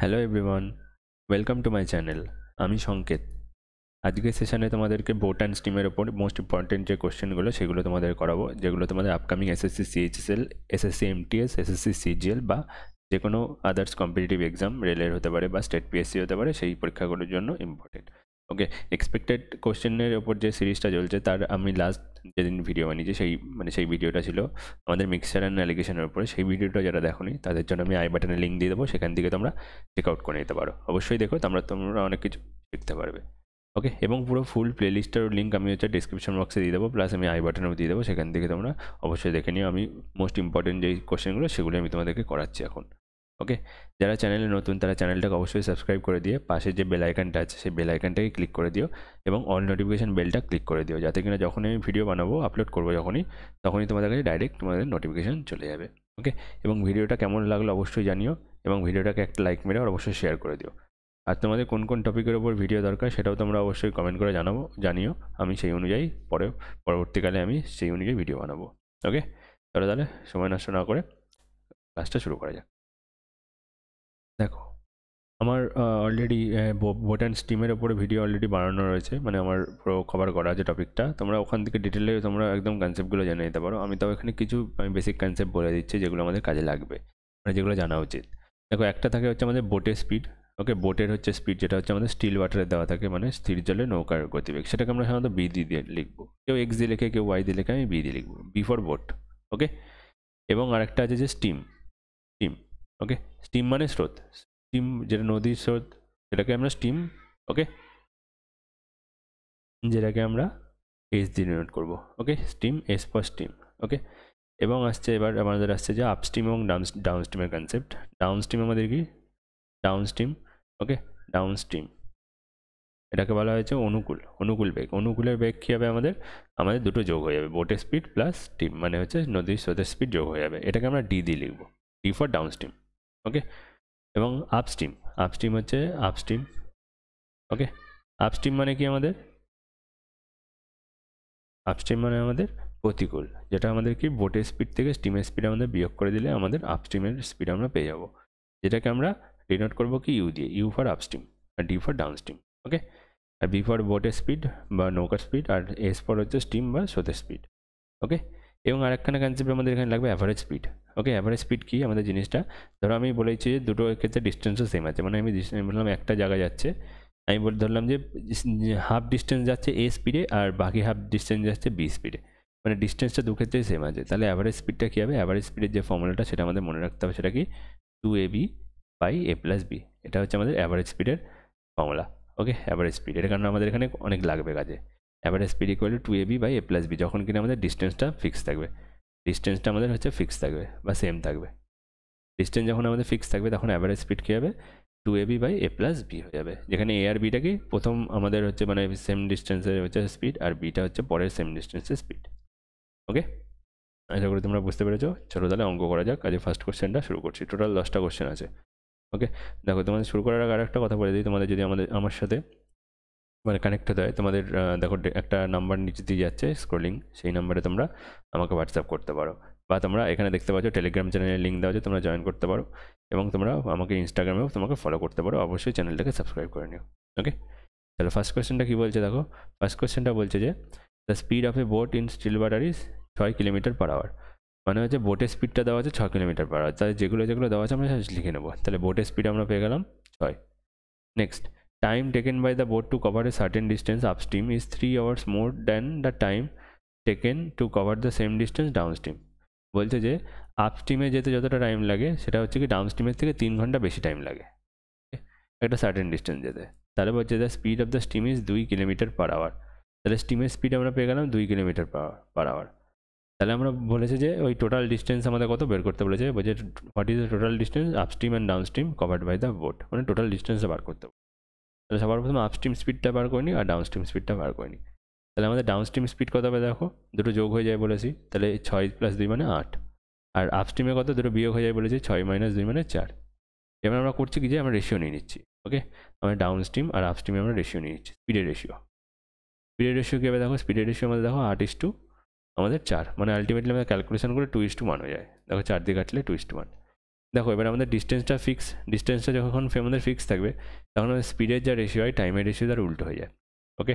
Hello everyone welcome to my channel আমি সংকেত। আজকের সেশানে তোমাদেরকে বোট অ্যান্ড স্টিমের ওপর মোস্ট ইম্পর্টেন্ট যে কোশ্চেনগুলো সেগুলো তোমাদের করাবো, যেগুলো তোমাদের upcoming SSC CHSL SSC MTS SSC CGL বা যে কোনো আদার্স কম্পিটিটিভ এক্সাম রেলের হতে পারে বা স্টেট পিএসসি হতে পারে, সেই পরীক্ষাগুলোর জন্য ইম্পর্টেন্ট ওকে এক্সপেক্টেড কোশ্চেনের ওপর যে সিরিজটা চলছে, তার আমি লাস্ট যেদিন ভিডিও বানিয়েছি, সেই মানে সেই ভিডিওটা ছিল আমাদের মিক্সার অ্যান্ড অ্যালিগেশনের উপরে। সেই ভিডিওটা যারা দেখোনি, তাদের জন্য আমি আই বাটনে লিঙ্ক দিয়ে দেবো, সেখান থেকে তোমরা চেক আউট করে নিতে পারো। অবশ্যই দেখো, তোমরা তোমরা অনেক কিছু শিখতে পারবে। ওকে এবং পুরো ফুল প্লেলিস্টের লিঙ্ক আমি হচ্ছে ডিসক্রিপশন বক্সে দিয়ে দেবো প্লাস আমি আই বাটনেও দিয়ে দেবো, সেখান থেকে তোমরা অবশ্যই দেখে নিও। আমি মোস্ট ইম্পর্টেন্ট যেই কোশ্চেনগুলো সেগুলো আমি তোমাদেরকে করাচ্ছি এখন। ওকে? যারা চ্যানেলে নতুন, তারা চ্যানেলটাকে অবশ্যই সাবস্ক্রাইব করে দিয়ে পাশে যে বেল আইকনটা আছে, সেই বেল আইকনটাকে ক্লিক করে দিও এবং অল নোটিফিকেশান বেলটা ক্লিক করে দিও, যাতে কিনা যখনই আমি ভিডিও বানাবো, আপলোড করব যখনই, তখনই তোমাদের কাছে ডাইরেক্ট তোমাদের নোটিফিকেশান চলে যাবে, ওকে? এবং ভিডিওটা কেমন লাগল অবশ্যই জানিও এবং ভিডিওটাকে একটা লাইক মেরে আর অবশ্যই শেয়ার করে দিও। আর তোমাদের কোন কোন টপিকের ওপর ভিডিও দরকার সেটাও তোমরা অবশ্যই কমেন্ট করে জানাব, জানিও, আমি সেই অনুযায়ী পরে, পরবর্তীকালে আমি সেই অনুযায়ী ভিডিও বানাবো, ওকে? চলো তাহলে সময় নষ্ট না করে ক্লাসটা শুরু করা যাক। দেখো, আমার অলরেডি বোট অ্যান্ড স্টিমের ওপরে ভিডিও অলরেডি বানানো রয়েছে মানে আমার পুরো কভার করা আছে টপিকটা তোমরা ওখান থেকে ডিটেলে তোমরা একদম কনসেপ্টগুলো জেনে নিতে পারো। আমি তাও এখানে কিছু, আমি বেসিক কনসেপ্ট বলে দিচ্ছি যেগুলো আমাদের কাজে লাগবে মানে যেগুলো জানা উচিত। দেখো, একটা থাকে হচ্ছে আমাদের বোটের স্পিড ওকে বোটের হচ্ছে স্পিড যেটা হচ্ছে আমাদের স্টিল ওয়াটারে দেওয়া থাকে মানে স্থির জলে নৌকার গতিবেগ। সেটাকে আমরা সাধারণত বি দি দিয়ে লিখব। কেউ এক্স দিয়ে লেখে, কেউ ওয়াই দিয়ে লেখে আমি বি দিয়ে লিখব বি ফর বোট ওকে এবং আরেকটা আছে যে স্টিম ওকে স্টিম মানে স্রোত। স্টিম যেটা নদীর স্রোত, সেটাকে আমরা স্টিম ওকে যেটাকে আমরা এস দিয়ে নোট করব okay stream S for stream okay এবং আসছে এবার আমাদের আসছে যে আপস্টিম এবং ডাউন ডাউন স্টিমের কনসেপ্ট ডাউন স্টিম আমাদের কি? Downstream okay downstream এটাকে বলা হয়েছে অনুকূল অনুকূল বেগ। অনুকূলের বেগ কী হবে আমাদের? আমাদের দুটো যোগ হয়ে যাবে বোটের স্পিড প্লাস স্টিম মানে হচ্ছে নদীর স্রোতের স্পিড যোগ হয়ে যাবে। এটাকে আমরা ডি দিয়ে লিখব D for downstream okay এবং আপস্টিম আপস্টিম হচ্ছে আপস্টিম ওকে আপস্টিম মানে কি আমাদের? আপস্টিম মানে আমাদের প্রতিকূল, যেটা আমাদের কি বোটের স্পিড থেকে স্টিমের স্পিড আমাদের বিয়োগ করে দিলে আমাদের আপস্টিমের স্পিড আমরা পেয়ে যাব। যেটাকে আমরা ডিনোট করব কি ইউ দিয়ে ইউ ফর আপস্টিম আর D for downstream okay আর বি ফর বোটের স্পিড বা নৌকার স্পিড আর এস ফর হচ্ছে স্টিম বা স্রোতের স্পিড ওকে এবং আরেকখানা কনসেপ্ট আমাদের এখানে লাগবে average speed okay average speed কি? আমাদের জিনিসটা। ধরো আমি বলেছি যে দুটো ক্ষেত্রে ডিস্টেন্সও সেম আছে। মানে আমি বললাম একটা জায়গায় যাচ্ছে। আমি বলে ধরলাম যে হাফ ডিস্টেন্স যাচ্ছে এ স্পিডে আর বাকি হাফ ডিস্টেন্স যাচ্ছে বি স্পিডে মানে ডিস্টেন্সটা দু ক্ষেত্রেই সেম আছে। তাহলে অ্যাভারেজ স্পিডটা কী হবে? অ্যাভারেজ স্পিডের যে ফর্মুলাটা সেটা আমাদের মনে রাখতে হবে সেটা কি? Two A B by A plus B এটা হচ্ছে আমাদের অ্যাভারেজ স্পিডের ফর্মুলা ওকে অ্যাভারেজ স্পিড এর কারণে আমাদের এখানে অনেক লাগবে কাজে। Average speed equal to A B by A plus B যখন কিনা আমাদের ডিস্টেন্সটা ফিক্স থাকবে। ডিস্টেন্সটা আমাদের হচ্ছে ফিক্স থাকবে বা সেম থাকবে। ডিস্টেন্স যখন আমাদের ফিক্স থাকবে, তখন অ্যাভারেজ স্পিড কী হবে? Two A B by A plus B হয়ে যাবে। যেখানে এ আর বিটা কি? প্রথম আমাদের হচ্ছে মানে সেম ডিস্টেন্সের হচ্ছে স্পিড আর বিটা হচ্ছে পরের সেম ডিস্টেন্সের স্পিড ওকে আশা করি তোমরা বুঝতে পেরেছ। চলো তাহলে অঙ্ক করা যাক। আজকে ফার্স্ট কোশ্চেনটা শুরু করছি। টোটাল দশটা কোশ্চেন আছে। ওকে দেখো তোমাদের শুরু করার আগে আরেকটা কথা বলে দিই। তোমাদের যদি আমাদের, আমার সাথে মানে কানেক্ট হতে হয়। তোমাদের দেখো একটা নাম্বার নিচে দিয়ে যাচ্ছে স্ক্রোলিং সেই নাম্বারে তোমরা আমাকে হোয়াটসঅ্যাপ করতে পারো। বা তোমরা এখানে দেখতে পাচ্ছ টেলিগ্রাম চ্যানেলের লিঙ্ক দেওয়া আছে, তোমরা জয়েন করতে পারো। এবং তোমরা আমাকে ইনস্টাগ্রামেও তোমাকে ফলো করতে পারো। অবশ্যই চ্যানেলটাকে সাবস্ক্রাইব করে নিও। ওকে তাহলে ফার্স্ট কোয়েশ্চেনটা কী বলছে দেখো? ফার্স্ট কোয়েশ্চেনটা বলছে যে the speed of a boat in still water is ছয় কিলোমিটার পার আওয়ার মানে হচ্ছে বোটের স্পিডটা দেওয়া আছে ছ কিলোমিটার পার আওয়ার তাহলে যেগুলো যেগুলো দেওয়া আছে আমরা লিখে নেব। তাহলে বোটের স্পিড আমরা পেয়ে গেলাম ছয়। Next time taken by the boat to cover a certain distance upstream is 3 hours more than the time taken to cover the same distance downstream. বলছে যে আপস্ট্রিমে যেতে যতটা টাইম লাগে, সেটা হচ্ছে কি ডাউনস্ট্রিমের থেকে তিন ঘণ্টা বেশি টাইম লাগে। একটা সার্টেন ডিস্টেন্স যেতে। তাহলে বলছে the speed of the stream is দুই কিলোমিটার পার আওয়ার তাহলে স্টিমের স্পিড আমরা পেয়ে গেলাম দুই কিলোমিটার পার আওয়ার তাহলে আমরা বলেছে যে, ওই টোটাল ডিস্টেন্স আমাদের কত বের করতে বলেছে? বলছে what is the total distance upstream and downstream covered by the boat মানে টোটাল ডিস্টেন্সটা বার করতে তাহলে সবার প্রথমে আপস্ট্রিম স্পিডটা বার করে নিই আর ডাউনস্ট্রিম স্পিডটা বার করে নিই তাহলে আমাদের ডাউনস্ট্রিম স্পিড কত হবে দেখো? দুটো যোগ হয়ে যায় বলেছি, তাহলে ছয় প্লাস দুই মানে আট। আর আপস্ট্রিমে কত? দুটো বিয়োগ হয়ে যায় বলেছি, ছয় মাইনাস দুই মানে চার। এবার আমরা করছি কি যে আমরা রেশিও নিয়ে নিচ্ছি ওকে আমরা ডাউনস্ট্রিম আর আপস্ট্রিমে আমরা রেশিও নিয়ে নিচ্ছি স্পিডের রেশিও স্পিডের রেশিও কী হবে দেখো? স্পিডের রেশিও আমাদের দেখো আট ইস টু আমাদের চার। মানে আলটিমেটলি আমাদের ক্যালকুলেশন করে টু ইস টু ওয়ান হয়ে যায়। দেখো চার দিয়ে কাটলে টু ইস টু ওয়ান দেখো, এবার আমাদের ডিস্টেন্সটা ফিক্স ডিস্টেন্সটা যখন আমাদের ফিক্স থাকবে, তখন আমাদের স্পিডের যা রেশিও হয় টাইমের রেশিও তার উল্টো হয়ে যায় ওকে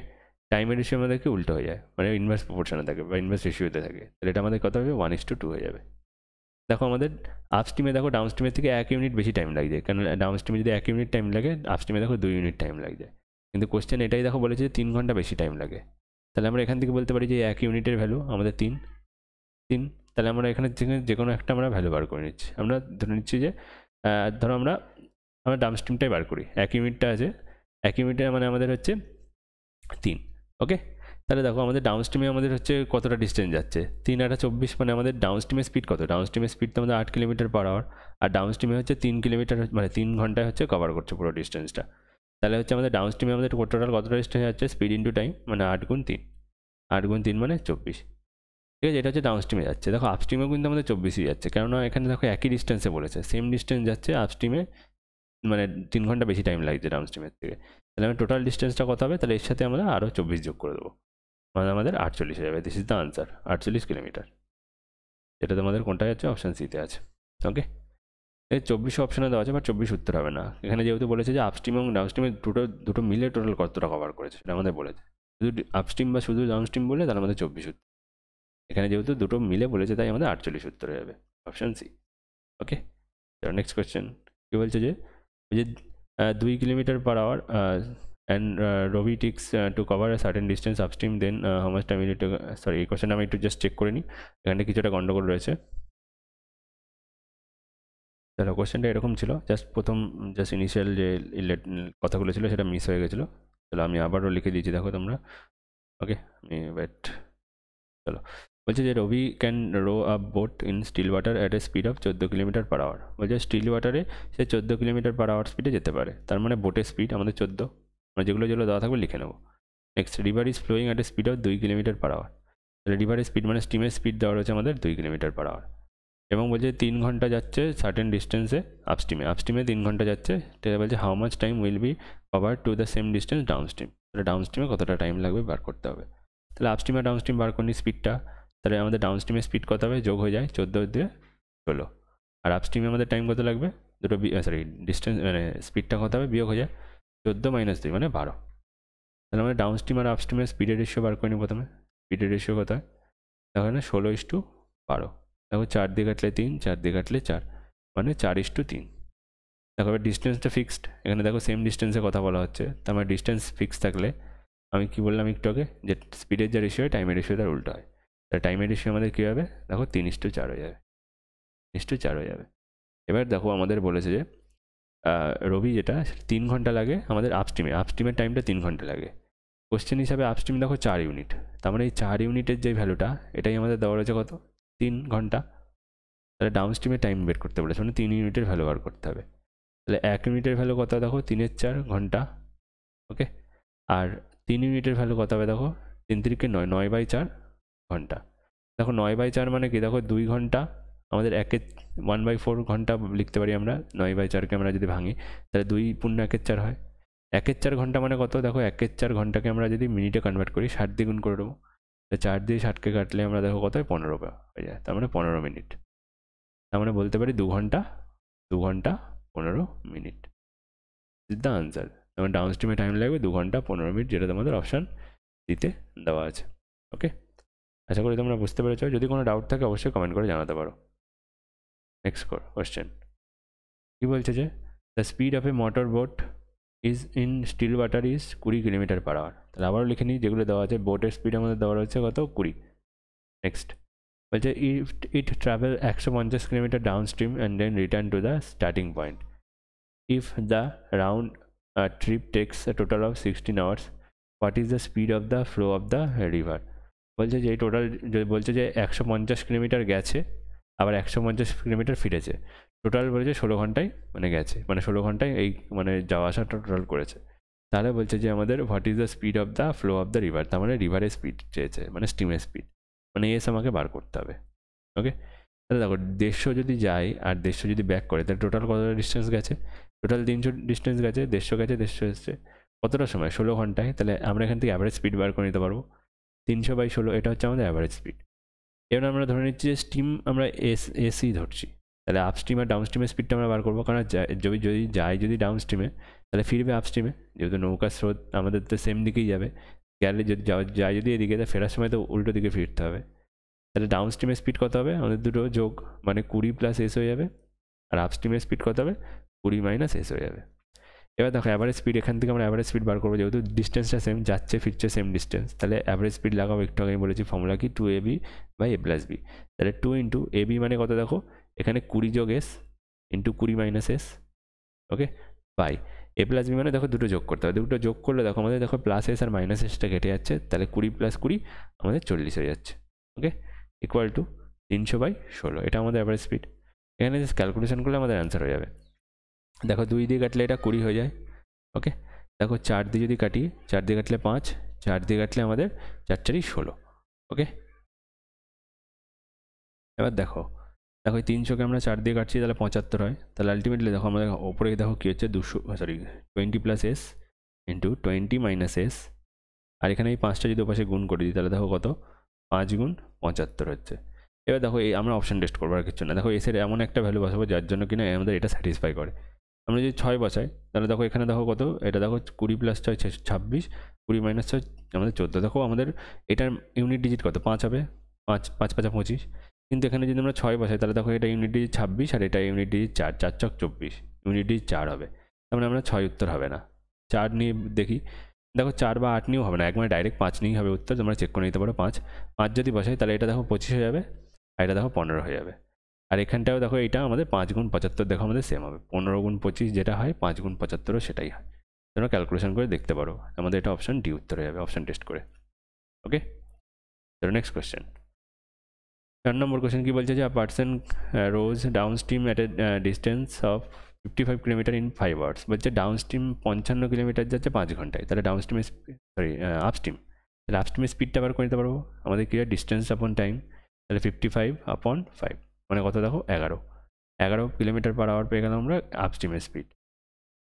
টাইমের রেশিও আমাদেরকে উল্টো হয়ে যায় মানে ইনভার্স প্রপোর্শনে থাকে বা ইনভার্স রেশিওতে থাকে, তাহলে এটা আমাদের কত হবে? ওয়ান ইস টু টু হয়ে যাবে। দেখো, আমাদের আপ স্টিমে দেখো ডাউন স্টিমের থেকে এক ইউনিট বেশি টাইম লাগছে কারণ ডাউন স্টিমে যদি এক ইউনিট টাইম লাগে আপ স্টিমে দেখো, দুই ইউনিট টাইম লাগছে কিন্তু কোশ্চেন এটাই দেখো বলেছে যে তিন ঘণ্টা বেশি টাইম লাগে। তাহলে আমরা এখান থেকে বলতে পারি যে এক ইউনিটের ভ্যালু আমাদের তিন তিন তাহলে আমরা এখানে যে কোনো একটা আমরা ভ্যালু বার করে নিচ্ছি। আমরা ধরে নিচ্ছি যে ধরো আমরা আমরা ডাউন স্ট্রিমটাই বার করি। এক ইউনিটটা আছে, এক ইউনিটে মানে আমাদের হচ্ছে তিন ওকে তাহলে দেখো আমাদের ডাউন স্ট্রিমে আমাদের হচ্ছে কতটা ডিস্টেন্স যাচ্ছে? তিন আটা চব্বিশ মানে আমাদের ডাউন স্ট্রিমের স্পিড কত? ডাউন স্ট্রিমের স্পিড তো আমাদের আট কিলোমিটার পার আওয়ার আর ডাউন স্ট্রিমে হচ্ছে তিন কিলোমিটার মানে তিন ঘন্টায় হচ্ছে কভার করছে পুরো ডিস্টেন্সটা তাহলে হচ্ছে আমাদের ডাউন স্ট্রিমে আমাদের টোটাল কতটা ডিস্টেন্স যাচ্ছে? স্পিড ইন্টু টাইম মানে আট গুণ তিন। আট গুণ তিন মানে চব্বিশ। ঠিক আছে, এটা হচ্ছে ডাউন স্ট্রিমে যাচ্ছে। দেখো আপস্ট্রিমেও কিন্তু আমাদের চব্বিশই যাচ্ছে, কেননা এখানে দেখো একই ডিস্টেন্সে বলেছে সেম ডিস্টেন্স যাচ্ছে আপস্ট্রিমে মানে তিন ঘণ্টা বেশি টাইম লাগছে ডাউন স্ট্রিমের থেকে। তাহলে আমার টোটাল ডিস্টেন্সটা কত হবে? তাহলে এর সাথে আমরা আরও চব্বিশ যোগ করে দেবো। মানে আমাদের আটচল্লিশ হয়ে যাবে। দিস ইজ দ্য আনসার আটচল্লিশ কিলোমিটার। এটা তোমাদের কোনটা যাচ্ছে? অপশান সিতে আছে। ওকে এই চব্বিশ অপশানে দেওয়া আছে বা চব্বিশ উত্তর হবে না। এখানে যেহেতু বলেছে যে আপস্ট্রিম এবং ডাউনস্ট্রিমে দুটো দুটো মিলে টোটাল কতটা কভার করেছে, সেটা আমাদের বলেছে। শুধু আপস্ট্রিম বা শুধু ডাউনস্ট্রিম বলে তাহলে আমাদের চব্বিশ উত্তর। এখানে যেহেতু দুটো মিলে বলেছে, তাই আমাদের আটচল্লিশ উত্তর হয়ে যাবে option C okay next question কী বলছে যে যে দুই kilometre per hour and Ravi takes to cover a certain distance upstream then how much time to sorry এই কোয়েশ্চেন আমি একটু জাস্ট চেক করে নিই এখানে কিছুটা গন্ডগোল রয়েছে। তাহলে কোয়েশ্চেনটা এরকম ছিল জাস্ট প্রথম জাস্ট ইনিশিয়াল যে কথাগুলো ছিল, সেটা মিস হয়ে গেছিল। তাহলে আমি আবারও লিখে দিয়েছি, দেখো তোমরা ওকে আমি ওয়েট চলো। বলছে যে Ravi can row up boat in still water at a speed of চোদ্দ কিলোমিটার পার আওয়ার বলছে স্টিল ওয়াটারে সে চোদ্দ কিলোমিটার পার আওয়ার স্পিডে যেতে পারে। তার মানে বোটের স্পিড আমাদের চোদ্দ। মানে যেগুলো যেগুলো দেওয়া থাকবে লিখে নেব। Next river is flowing at a speed of দুই কিলোমিটার পার আওয়ার তাহলে রিভারের স্পিড মানে স্টিমের স্পিড দেওয়া রয়েছে আমাদের দুই কিলোমিটার পার আওয়ার এবং বলছে তিন ঘণ্টা যাচ্ছে সার্টেন ডিস্টেন্সে আপস্টিমে আপস্টিমে তিন ঘণ্টা যাচ্ছে। সেটা বলছে how much time will be cover to the same distance downstream তাহলে ডাউন স্ট্রিমে কতটা টাইম লাগবে বার করতে হবে। তাহলে আপস্ট্রিম আর ডাউন স্ট্রিম বার করি স্পিডটা তাহলে আমাদের ডাউন স্ট্রিমের স্পিড কত হবে? যোগ হয়ে যায় চোদ্দ দিয়ে ষোলো। আর আপস্ট্রিমে আমাদের টাইম কত লাগবে? দুটো সরি ডিস্টেন্স মানে স্পিডটা কত হবে? বিয়োগ হয়ে যায় চোদ্দ মাইনাস দুই মানে বারো। তাহলে আমরা ডাউন স্ট্রিম আর আপস্ট্রিমের স্পিডের রেশিও বার করি প্রথমে। স্পিডের রেশিও কত হয়? তাহলে ষোলো ইস টু বারো। দেখো চার দিয়ে কাটলে তিন, চার দিয়ে কাটলে চার মানে চার ইস টু তিন। দেখো এবার ডিস্টেন্সটা ফিক্সড এখানে দেখো সেম ডিস্টেন্সে কথা বলা হচ্ছে। তো আমার ডিস্টেন্স ফিক্স থাকলে আমি কি বললাম একটু আগে? যে স্পিডের যা রেশিও হয় টাইমের রেশিও তার উল্টো হয়। তাহলে টাইমের রেশিও আমাদের কী হবে? দেখো তিন ইস টু চার হয়ে যাবে। ইস টু চার হয়ে যাবে। এবার দেখো, আমাদের বলেছে যে রবি যেটা তিন ঘণ্টা লাগে আমাদের আপস্ট্রিমে আপস্ট্রিমের টাইমটা তিন ঘণ্টা লাগে। কোশ্চেন হিসাবে আপস্ট্রিম দেখো, চার ইউনিট তার মানে এই চার ইউনিটের যে ভ্যালুটা এটাই আমাদের দেওয়া রয়েছে কত? তিন ঘণ্টা। তাহলে ডাউন স্ট্রিমে টাইম বের করতে বলেছে। মানে তিন ইউনিটের ভ্যালু বার করতে হবে। তাহলে এক ইউনিটের ভ্যালু কত দেখো? তিনের চার ঘণ্টা। ওকে আর তিন ইউনিটের ভ্যালু কত হবে দেখো? তিন তিরিকে নয় নয় বাই চার। ঘণ্টা। দেখো নয় বাই চার মানে কি? দেখো দুই ঘণ্টা। আমাদের একের ওয়ান বাই ফোর ঘণ্টা লিখতে পারি আমরা। নয় বাই চারকে আমরা যদি ভাঙি, তাহলে দুই পূর্ণ একের চার হয়। একের চার ঘণ্টা মানে কত? দেখো একের চার ঘন্টাকে আমরা যদি মিনিটে কনভার্ট করি, ষাট দ্বিগুণ করে দেবো। চার দিয়ে ষাটকে কাটলে আমরা দেখো কত হয়? পনেরো হয়ে যায় তার মানে পনেরো মিনিট। তার মানে বলতে পারি দু ঘণ্টা দু ঘণ্টা, পনেরো মিনিট। ইজ দ্য আনসার যেমন ডাউন স্ট্রিমে টাইম লাগবে দু ঘণ্টা, পনেরো মিনিট, যেটা তোমাদের অপশান দিতে দেওয়া আছে। ওকে আশা করি তোমরা বুঝতে পেরেছ। যদি কোনো ডাউট থাকে, অবশ্যই কমেন্ট করে জানাতে পারো। নেক্সট কোয়েশ্চেন কী বলছে যে the speed of a motor boat is in still water is কুড়ি কিলোমিটার পার আওয়ার তাহলে আবারও লিখে নিই, যেগুলো দেওয়া আছে বোটের স্পিড আমাদের দেওয়া রয়েছে কত? কুড়ি। নেক্সট বলছে ইফ ইট ট্রাভেল একশো পঞ্চাশ kilometre downstream and then return to the starting point if the round trip takes total of 16 hours, what is the speed of the flow of the river? বলছে যে এই total বলছে যে একশো পঞ্চাশ kilometre গেছে, আবার একশো পঞ্চাশ কিলোমিটার ফিরেছে। টোটাল বলেছে ষোলো ঘন্টায় মানে গেছে মানে ষোলো ঘন্টায় এই মানে যাওয়া আসাটা টোটাল করেছে। তাহলে বলছে যে আমাদের what is the speed of the flow of the river তার মানে রিভারের স্পিড চেয়েছে মানে স্টিমের স্পিড মানে এস আমাকে বার করতে হবে ওকে তাহলে দেখো, দেড়শো যদি যায় আর দেড়শো যদি ব্যাক করে, তাহলে টোটাল কতটা ডিস্টেন্স গেছে? টোটাল তিনশো ডিস্টেন্স গেছে, দেড়শো গেছে, দেড়শো এসছে। কতটা সময়? ষোলো ঘন্টায়, তাহলে আমরা এখান থেকে অ্যাভারেজ স্পিড বার করে নিতে পারব। তিনশো বাই ষোলো, এটা হচ্ছে আমাদের অ্যাভারেজ স্পিড এবার আমরা ধরে নিচ্ছি যে স্টিম আমরা এস এসি ধরছি। তাহলে আপস্ট্রিম আর ডাউনস্ট্রিমের স্পিডটা আমরা বার করব, কারণ যদি যদি যাই যদি ডাউনস্ট্রিমে তাহলে ফিরবে আপস্ট্রিমে যেহেতু নৌকার স্রোত আমাদের তো সেম দিকেই যাবে। গেলে যদি যায় যদি এদিকে, তা ফেরার সময় তো উল্টো দিকে ফিরতে হবে। তাহলে ডাউনস্ট্রিমের স্পিড কত হবে? আমাদের দুটো যোগ মানে কুড়ি প্লাস এস হয়ে যাবে। আর আপস্ট্রিমের স্পিড কত হবে? কুড়ি মাইনাস এস হয়ে যাবে। এবার দেখো অ্যাভারেজ স্পিড এখান থেকে আমরা অ্যাভারেজ স্পিড বার করব, যেহেতু ডিস্টেন্সটা সেম যাচ্ছে, ফিরছে সেম ডিস্টেন্স তাহলে অ্যাভারেজ স্পিড লাগাবো একটু আগে বলেছি ফর্মুলা কি? Two A B by A plus B তাহলে টু ইন্টু এ বি মানে কত দেখো? এখানে কুড়ি যোগ এস ইন্টু কুড়ি minus S okay by A plus B মানে দেখো দুটো যোগ করতে হবে, দুটো যোগ করলে দেখো আমাদের দেখো প্লাস এস আর মাইনাস এসটা কেটে যাচ্ছে, তাহলে কুড়ি প্লাস কুড়ি আমাদের চল্লিশ হয়ে যাচ্ছে ওকে ইকুয়াল টু তিনশো বাই ষোলো, এটা আমাদের অ্যাভারেজ স্পিড এখানে জাস্ট ক্যালকুলেশন করলে আমাদের অ্যান্সার হয়ে যাবে। দেখো দুই দিয়ে কাটলে এটা কুড়ি হয়ে যায় ওকে দেখো চার দিয়ে যদি কাটি, চার দিয়ে কাটলে পাঁচ, চার দিয়ে কাটলে আমাদের চার চারই ষোলো ওকে এবার দেখো দেখো তিনশোকে আমরা চার দিয়ে কাটছি, তাহলে পঁচাত্তর হয়। তাহলে আলটিমেটলি দেখো আমাদের ওপরে দেখো কী হচ্ছে, দুশো sorry twenty plus S into twenty minus S আর এখানে এই পাঁচটা যদি ওপাশে গুণ করে দিই, তাহলে দেখো কত? পাঁচ গুণ পঁচাত্তর হচ্ছে। এবার দেখো এই আমরা অপশন টেস্ট করব আর কিছু না। দেখো এসের এমন একটা ভ্যালু বসাবো, যার জন্য কিনা আমাদের এটা স্যাটিসফাই করে। আমরা যদি ছয় বসাই, তাহলে দেখো এখানে দেখো কত? এটা দেখো কুড়ি প্লাস ছয় ছাব্বিশ, কুড়ি মাইনাস ছয়, আমাদের চোদ্দ। দেখো আমাদের এটার ইউনিট ডিজিট কত? পাঁচ হবে। পাঁচ পাঁচ, পাঁচা পঁচিশ। কিন্তু এখানে যদি আমরা ছয় বসাই, তাহলে দেখো এটা ইউনিট ডিজিট ছাব্বিশ আর এটা ইউনিট ডিজিট চার। চার চক চব্বিশ। ইউনিট ডিজিট চার হবে। তার মানে আমরা ছয় উত্তর হবে না। চার নিয়ে দেখি। দেখো চার বা আট নিয়েও হবে না। একবারে ডাইরেক্ট পাঁচ নিয়েই হবে উত্তর। তোমরা চেক করে নিতে পারো পাঁচ। পাঁচ যদি বসাই, তাহলে এটা দেখো পঁচিশ হয়ে যাবে আর এটা দেখো পনেরো হয়ে যাবে। আর এখানটাও দেখো এটা আমাদের পাঁচ গুণ পঁচাত্তর, দেখো আমাদের সেম হবে। পনেরো গুণ পঁচিশ যেটা হয়, পাঁচ গুণ পঁচাত্তরও সেটাই হয়। তোমরা ক্যালকুলেশন করে দেখতে পারো। আমাদের এটা অপশন ডি উত্তর হয়ে যাবে অপশান টেস্ট করে। ওকে চলো নেক্সট কোয়েশ্চেন চার নম্বর কোয়েশ্চেন কি বলছে যে a person rows downstream at a distance of fifty five kilometre in five hours বলছে ডাউন স্ট্রিম পঞ্চান্ন কিলোমিটার যাচ্ছে পাঁচ ঘন্টায়। তাহলে ডাউন স্ট্রিমের সরি আপ আপস্ট্রিম তাহলে আপ আপস্ট্রিমের স্পিডটা আবার করে নিতে পারব। আমাদের কি ডিস্টেন্স আপন টাইম তাহলে ফিফটি ফাইভ আপন ফাইভ মানে কত দেখো? এগারো। এগারো কিলোমিটার পার আওয়ার পেয়ে গেলাম আমরা আপস্ট্রিমের স্পিড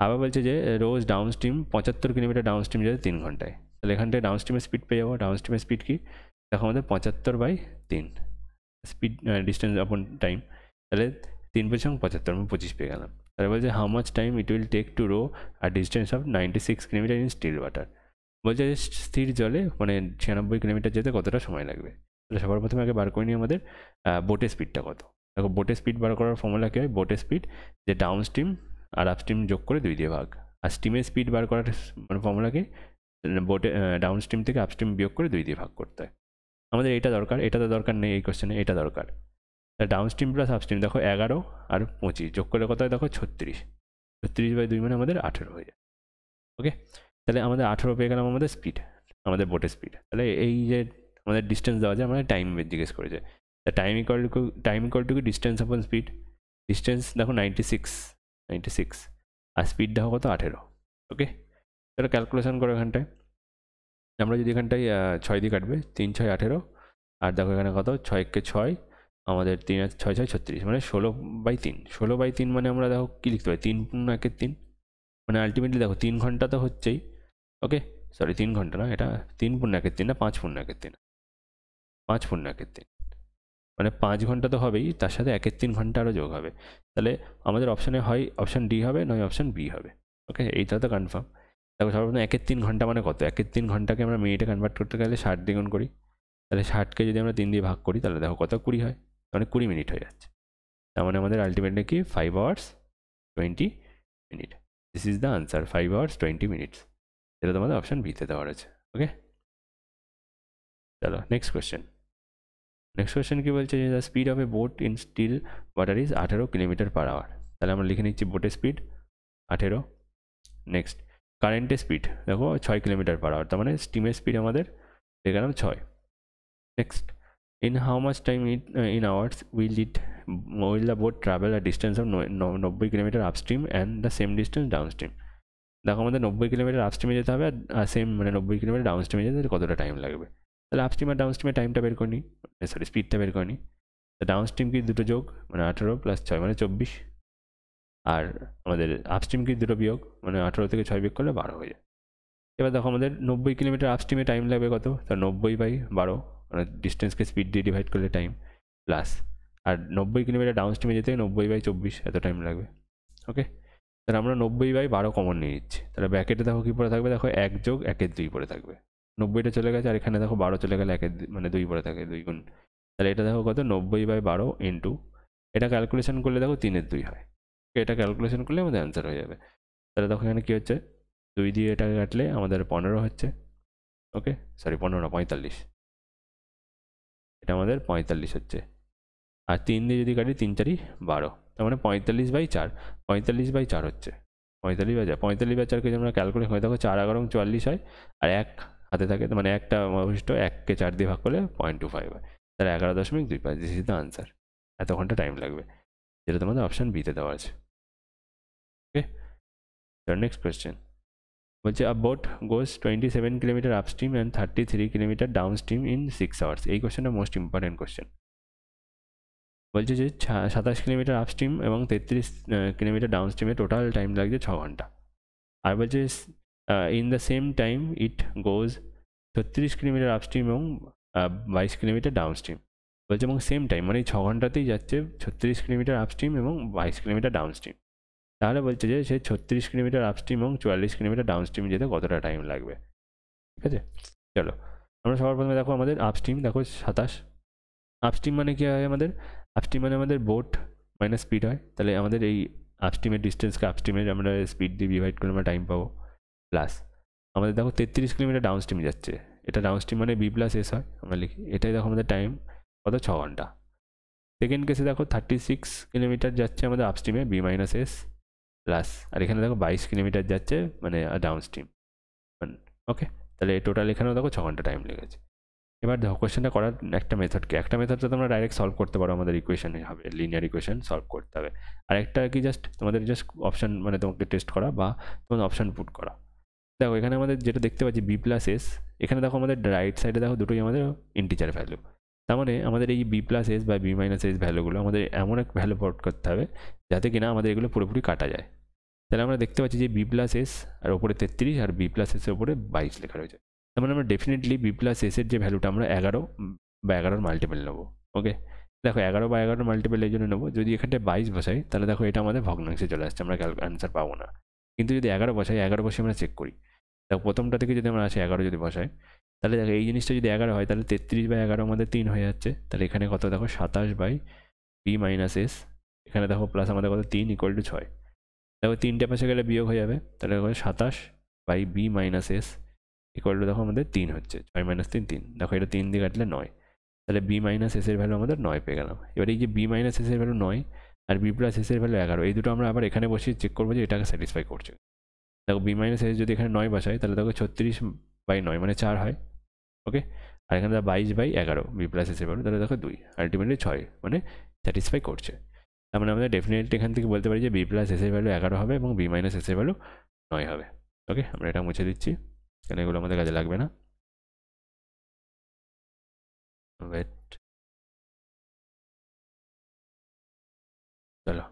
আবার বলছে যে, রোজ ডাউন স্ট্রিম পঁচাত্তর কিলোমিটার ডাউন স্ট্রিম যাচ্ছে তিন ঘন্টায়। তাহলে এখানটায় ডাউন স্ট্রিমের স্পিড পেয়ে যাব। ডাউন স্ট্রিমের স্পিড কি? দেখো আমাদের পঁচাত্তর বাই তিন। স্পিড ডিস্টেন্স আপন টাইম তাহলে তিন পেছন পঁচাত্তর, আমি পঁচিশ পেয়ে গেলাম। তাহলে বলছে how much time it will take to row a distance of ninety six kilometre in still water বলছে স্থির জলে মানে ছিয়ানব্বই কিলোমিটার যেতে কতটা সময় লাগবে? তাহলে সবার প্রথমে আগে বার করে নিই আমাদের বোটের স্পিডটা কত? দেখো বোটের স্পিড বার করার ফর্মুলা কী হয়? বোটের স্পিড যে ডাউন স্টিম আর আপ স্টিম যোগ করে দুই দিয়ে ভাগ। আর স্টিমের স্পিড বার করার মানে ফর্মুলা কি? বোটে ডাউন স্টিম থেকে আপ স্টিম বিয়োগ করে দুই দিয়ে ভাগ করতে হয়। আমাদের এটা দরকার এটা তো দরকার নেই, এই কোশ্চেনে এটা দরকার। ডাউন স্ট্রিম প্লাস আপস্ট্রিম দেখো এগারো আর পঁচিশ, যোগ করে কত হয়? দেখো ছত্রিশ। ছত্রিশ বাই দুই মানে আমাদের আঠেরো হয়ে যায়। ওকে তাহলে আমাদের আঠেরো পেয়ে গেলাম আমাদের স্পিড আমাদের বোটের স্পিড তাহলে এই যে আমাদের ডিস্টেন্স দেওয়া যায়, আমাদের টাইম জিজ্ঞেস করেছে তা time equal to time equal to distance upon speed distance দেখো নাইনটি সিক্স নাইনটি সিক্স আর স্পিড দেখো কত? আঠেরো। ওকে তাহলে ক্যালকুলেশন করো এখানটায়। আমরা যদি এখানটায় ছয় দিয়ে কাটবে, তিন, ছয়, আঠেরো। আর দেখো এখানে কত? ছয়কে ছয়, আমাদের তিন ছয় ছয়, ছত্রিশ। মানে ষোলো বাই তিন। ষোলো বাই তিন মানে আমরা দেখো কী লিখতে পারি? তিন পূর্ণ একের তিন। মানে আলটিমেটলি দেখো তিন ঘণ্টা তো হচ্ছেই। ওকে সরি তিন ঘণ্টা না, এটা তিন পূর্ণ একের তিন না, পাঁচ পূর্ণ একের তিন। পাঁচ পূর্ণ একের তিন মানে পাঁচ ঘণ্টা তো হবেই, তার সাথে একের তিন ঘণ্টা আরও যোগ হবে। তাহলে আমাদের অপশানে হয় অপশান ডি হবে, নয় অপশান বি হবে। ওকে এইটা তো কনফার্ম দেখো, সর্বপ্রথম একের তিন ঘণ্টা মানে কত? একের তিন ঘন্টাকে আমরা মিনিটে কনভার্ট করতে গেলে ষাট দ্বিগুণ করি। তাহলে ষাটকে যদি আমরা তিন দিয়ে ভাগ করি, তাহলে দেখো কত? কুড়ি হয়। মানে কুড়ি মিনিট হয়ে যাচ্ছে। তার মানে আমাদের আলটিমেটলি কি? Five hours twenty minute this is the answer five hours twenty minutes এটা তোমাদের অপশান বিতে দেওয়া রয়েছে। ওকে চলো নেক্সট কোয়েশ্চেন নেক্সট কোয়েশ্চেন কি বলছে যে the speed of a boat in still water is আঠেরো কিলোমিটার পার আওয়ার তাহলে আমরা লিখে নিচ্ছি বোটের স্পিড আঠেরো নেক্সট কারেন্টের স্পিড দেখো ছয় কিলোমিটার পার আওয়ার তার মানে স্টিমের স্পিড আমাদের দেখলাম ছয় next in how much time it in hours will it will the boat travel a distance of নব্বই kilometre upstream and the same distance downstream দেখো আমাদের নব্বই কিলোমিটার আপস্ট্রিমে যেতে হবে আর সেম মানে নব্বই কিলোমিটার ডাউন স্ট্রিমে যেতে কতটা টাইম লাগবে তাহলে আপস্ট্রিম আর ডাউন স্ট্রিমের টাইমটা বের করে নিই। সরি স্পিডটা বের করে নিই। তো ডাউন স্ট্রিম কি দুটো যোগ মানে আঠেরো প্লাস ছয় মানে চব্বিশ। আর আমাদের আপস্ট্রিম কি দুটো বিয়োগ মানে আঠেরো থেকে ছয় বিয়োগ করলে বারো হয়ে যায়। এবার দেখো আমাদের নব্বই কিলোমিটার আপস্ট্রিমে টাইম লাগবে কত? তো নব্বই বাই বারো মানে ডিস্টেন্সকে স্পিড দিয়ে ডিভাইড করলে টাইম প্লাস আর নব্বই কিলোমিটার ডাউন স্ট্রিমে যেতে নব্বই বাই চব্বিশ, এত টাইম লাগবে। ওকে তাহলে আমরা নব্বই বাই বারো কমন নিয়ে নিচ্ছি। তাহলে ব্যাকেটে দেখো কী পড়ে থাকবে? দেখো এক যোগ একের দুই পড়ে থাকবে। নব্বইটা চলে গেছে, আর এখানে দেখো বারো চলে গেলে একের মানে দুই পড়ে থাকে, দুই গুণ। তাহলে এটা দেখো কত? নব্বই বাই বারো ইন্টু এটা ক্যালকুলেশন করলে দেখো তিনের দুই হয়। এটা ক্যালকুলেশন করলে আমাদের অ্যান্সার হয়ে যাবে। তাহলে তখন এখানে কী হচ্ছে? দুই দিয়ে এটাকে কাটলে আমাদের পনেরো হচ্ছে ওকে সরি পনেরো না, পঁয়তাল্লিশ। এটা আমাদের পঁয়তাল্লিশ হচ্ছে। আর তিন দিয়ে যদি কাটি তিন চারি বারো, তার মানে পঁয়তাল্লিশ বাই চার, পঁয়তাল্লিশ বাই চার হচ্ছে। পঁয়তাল্লিশ বাই চার, পঁয়তাল্লিশ বাই চারকে যদি আমরা ক্যালকুলেট করে, দেখো চার এগারো চুয়াল্লিশ হয়, আর এক হাতে থাকে মানে একটা অবশিষ্ট এককে চার দিয়ে ভাগ করলে পয়েন্ট টু ফাইভ হয়। তাহলে এগারো দশমিক দুই পাঁচ দিস ইজ দ্য আনসার এত ঘণ্টা টাইম লাগবে। যেটা তোমাদের অপশান বিতে দেওয়া আছে। ওকে নেক্সট কোয়েশ্চেন বলছে a boat goes twenty seven kilometre upstream and thirty three kilometre downstream in six hours এই কোয়েশ্চেনটা মোস্ট ইম্পর্টেন্ট কোয়েশ্চেন বলছে যে সাতাশ কিলোমিটার আপস্ট্রিম এবং তেত্রিশ কিলোমিটার ডাউন স্ট্রিমে টোটাল টাইম লাগছে ছ ঘণ্টা। আর বলছে in the same time it goes ছত্রিশ কিলোমিটার আপস্ট্রিম এবং বাইশ কিলোমিটার ডাউন স্ট্রিম বলছে এবং সেম টাইম মানে এই ছ ঘন্টাতেই যাচ্ছে ছত্রিশ কিলোমিটার আপস্ট্রিম এবং বাইশ কিলোমিটার স্ট্রিম তাহলে বলছে যে সে ছত্রিশ কিলোমিটার আপস্ট্রিম এবং চুয়াল্লিশ কিলোমিটার ডাউন স্ট্রিম যেতে কতটা টাইম লাগবে? ঠিক আছে? চলো, আমরা সবার প্রথমে দেখো আমাদের আপস্ট্রিম দেখো সাতাশ। আপস্ট্রিম মানে কী হয় আমাদের? আপস্ট্রিম মানে আমাদের বোট মাইনাস স্পিড হয়। তাহলে আমাদের এই আপস্ট্রিমের ডিস্টেন্সকে আপস্ট্রিমের আমরা স্পিড দিয়ে ডিভাইড করলে আমরা টাইম পাবো। প্লাস। আমাদের দেখো তেত্রিশ কিলোমিটার ডাউন স্ট্রিম যাচ্ছে। এটা ডাউন স্ট্রিম মানে বি প্লাস এস হয়, আমরা লিখি। এটাই দেখো আমাদের টাইম কত? ছ ঘণ্টা। সেকেন্ড কেসে দেখো থার্টি সিক্স কিলোমিটার যাচ্ছে আমাদের আপস্ট্রিমে বি মাইনাস এস প্লাস আর এখানে দেখো বাইশ কিলোমিটার যাচ্ছে মানে ডাউন স্ট্রিম ওকে তাহলে টোটাল এখানেও দেখো ছ ঘণ্টা টাইম লেগেছে। এবার দেখো কোয়েশ্চেনটা করার একটা মেথডকে একটা মেথডটা তোমরা ডাইরেক্ট সলভ করতে পারো, আমাদের ইকুয়েশনে হবে লিনিয়ার ইকুয়েশন সলভ করতে হবে। আর একটা কি? জাস্ট তোমাদের জাস্ট অপশান মানে তোমাকে টেস্ট করা বা তোমাদের অপশান পুট করা। দেখো, এখানে আমাদের যেটা দেখতে পাচ্ছি বি প্লাস এস এখানে দেখো আমাদের রাইট সাইডে দেখো দুটোই আমাদের ইন্টিজার ভ্যালু তার মানে আমাদের এই বি প্লাস এস বা বি মাইনাস এস ভ্যালুগুলো আমাদের এমন এক ভ্যালু পোর্ট করতে হবে যাতে কিনা আমাদের এগুলো পুরোপুরি কাটা যায়। তাহলে আমরা দেখতে পাচ্ছি যে বি প্লাস এস আর ওপরে তেত্রিশ আর বি প্লাস এসের ওপরে বাইশ লেখা রয়েছে। তার মানে আমরা ডেফিনেটলি বি প্লাস এসের যে ভ্যালুটা আমরা এগারো বা এগারোর মাল্টিপেল নেব ওকে দেখো, এগারো বা এগারোর মাল্টিপেল এই জন্য নেব, যদি এখানটায় বাইশ বসাই, তাহলে দেখো এটা আমাদের ভগ্নাংশে চলে আসছে, আমরা অ্যান্সার পাবো না। কিন্তু যদি এগারো বসাই, এগারো বসে আমরা চেক করি। দেখো, প্রথমটা থেকে যদি আমরা আসি এগারো যদি বসাই, তাহলে দেখো, এই জিনিসটা যদি এগারো হয়, তাহলে তেত্রিশ বাই এগারো আমাদের তিন হয়ে যাচ্ছে। তাহলে এখানে কত দেখো? সাতাশ বাই বি মাইনাস এস এখানে দেখো প্লাস আমাদের কত? তিন ইকুয়াল টু ছয়। দেখো, তিনটে পাশে গেলে বিয়োগ হয়ে যাবে। তাহলে দেখো, সাতাশ by B minus S equal to দেখো, আমাদের তিন হচ্ছে। ছয় মাইনাস তিন তিন। দেখো, এটা তিন দিয়ে কাটলে নয়। তাহলে বি মাইনাস এসের ভ্যালু আমাদের নয় পেয়ে গেলাম। এবার এই যে বি মাইনাস এসের ভ্যালু নয় আর বি প্লাস এসের ভ্যালু এগারো, এই দুটো আমরা আবার এখানে বসে চেক করব যে এটাকে স্যাটিসফাই করছে দেখো বি মাইনাস এস যদি এখানে নয় বসাই, তাহলে দেখো ছত্রিশ বাই নয় মানে চার হয় ওকে আর এখানে দেখো বাইশ বাই এগারো বি প্লাস এসের ভ্যালু তাহলে দেখো দুই আলটিমেটলি ছয় মানে স্যাটিসফাই করছে। তার মানে আমাদের ডেফিনেটলি এখান থেকে বলতে পারি যে বি প্লাস এসের ভ্যালু এগারো হবে এবং বি মাইনাস এসের ভ্যালু নয় হবে ওকে আমরা এটা মুছে দিচ্ছি, কেন এগুলো আমাদের কাজে লাগবে না? ওয়েট চলো।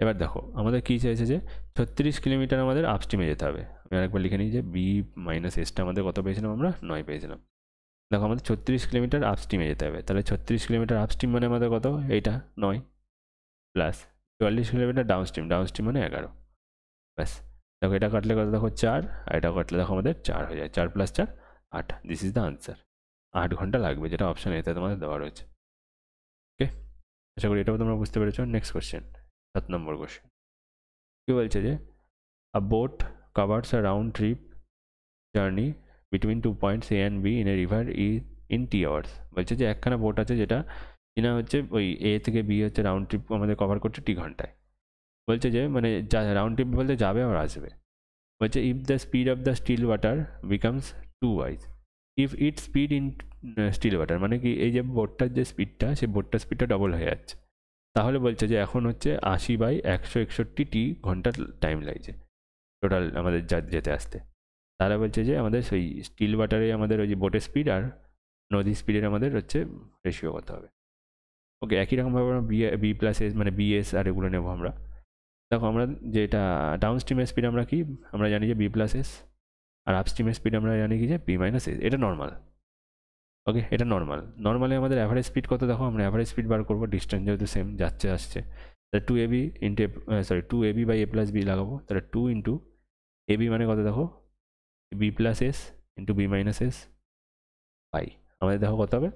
এবার দেখো, আমাদের কী চাইছে যে ছত্রিশ কিলোমিটার আমাদের আপস্ট্রিমে যেতে হবে। আমি আরেকবার লিখে নিই যে বি মাইনাস এসটা আমাদের কত পেয়েছিলাম আমরা? নয় পেয়েছিলাম। দেখো, আমাদের ছত্রিশ কিলোমিটার আপস্ট্রিমে যেতে হবে। তাহলে ছত্রিশ কিলোমিটার আপস্ট্রিম মানে আমাদের কত? এইটা, নয়। প্লাস চুয়াল্লিশ কিলোমিটার ডাউনস্ট্রিম ডাউনস্ট্রিম মানে এগারো। ব্যাস। দেখো, এটা কাটলে কত? দেখো, চার। আর এটা কাটলে দেখো, আমাদের চার হয়ে যায়। চার প্লাস চার, আট। দিস ইজ দ্য আনসার আট ঘণ্টা লাগবে, যেটা অপশান এতে তোমাদের দেওয়া রয়েছে। ওকে আশা করি এটাও তোমরা বুঝতে পেরেছ। নেক্সট কোয়েশ্চেন সাত নম্বর কোয়েশ্চেন কী বলছে যে a boat covers a round trip journey between two points A and B in a river E in T hours বলছে যে একখানা বোট আছে যেটা কিনা হচ্ছে ওই এ থেকে বি হচ্ছে রাউন্ড ট্রিপ আমাদের কভার করছে টি ঘন্টায়। বলছে যে মানে যা রাউন্ড ট্রিপ বলতে যাবে আর আসবে। বলছে if the speed of the still water becomes twice if it speed in still water মানে কি এই যে বোটটার যে স্পিডটা সেই বোটটার স্পিডটা ডবল হয়ে যাচ্ছে। তাহলে বলছে যে এখন হচ্ছে আশি বাই একশো একষট্টি টি ঘণ্টার টাইম লাগছে টোটাল আমাদের যা, যেতে আসতে। তারা বলছে যে আমাদের সেই স্টিল ওয়াটারে আমাদের ওই যে বোটের স্পিড আর নদী স্পিডের আমাদের হচ্ছে রেশিও করতে হবে। ওকে একই রকমভাবে আমরা বি বি প্লাস এস মানে বিএস আর এগুলো নেব আমরা। দেখো আমরা যেটা ডাউন স্ট্রিমের স্পিড আমরা কি? আমরা জানি যে বি প্লাস এস আর আপ স্ট্রিমের স্পিড আমরা জানি কি যে বি মাইনাস এস এটা নর্মাল ওকে এটা নর্মাল নর্মালি আমাদের অ্যাভারেজ স্পিড কত? দেখো, আমরা অ্যাভারেজ স্পিড বার করব ডিস্টেন্স যেহেতু সেম যাচ্ছে, আসছে। তাহলে two A B into sorry two A B by A plus B লাগাবো। তাহলে টু ইন্টু এবি মানে কত দেখো? B plus S into B minus S পাই আমাদের দেখো কত হবে?